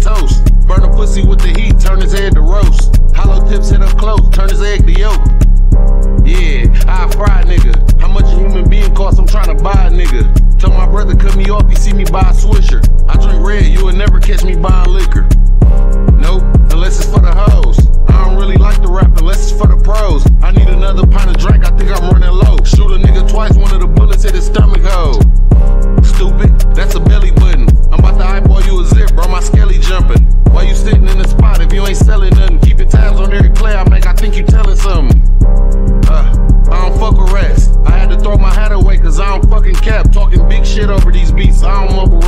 toast. Burn a pussy with the heat, turn his head to roast. Hollow tips hit up close, turn his egg to yolk. Yeah, I fry nigga. How much a human being cost? I'm trying to buy a nigga. Tell my brother cut me off, he see me buy a swisher. I drink red, you will never catch me buying liquor.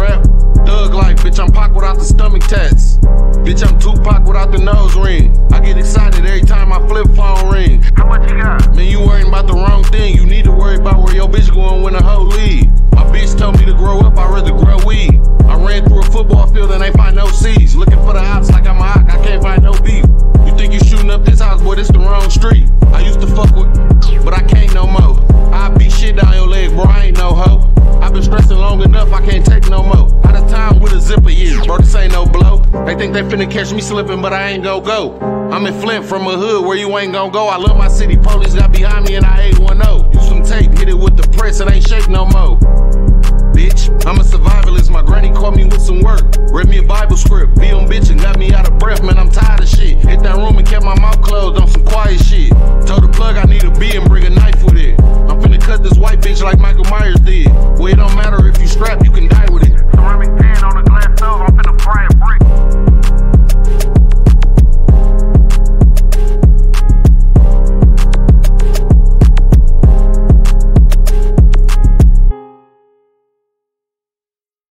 rap. Thug life, bitch, I'm Pac without the stomach tats. Bitch, I'm Tupac without the nose ring. I get excited every time my flip phone ring. How much you got? I can't take no more. Out of time with a zipper, yeah, bro, this ain't no blow. They think they finna catch me slipping, but I ain't gon' go. I'm in Flint from a hood where you ain't gon' go. I love my city, police got behind me and I 810. Use some tape, hit it with the press, it ain't shake no more. Bitch, I'm a survivalist, my granny caught me with some work. Read me a Bible script, be on bitch and got me out of breath, man, I'm tired of shit. Hit that room and kept my mouth closed on some quiet shit.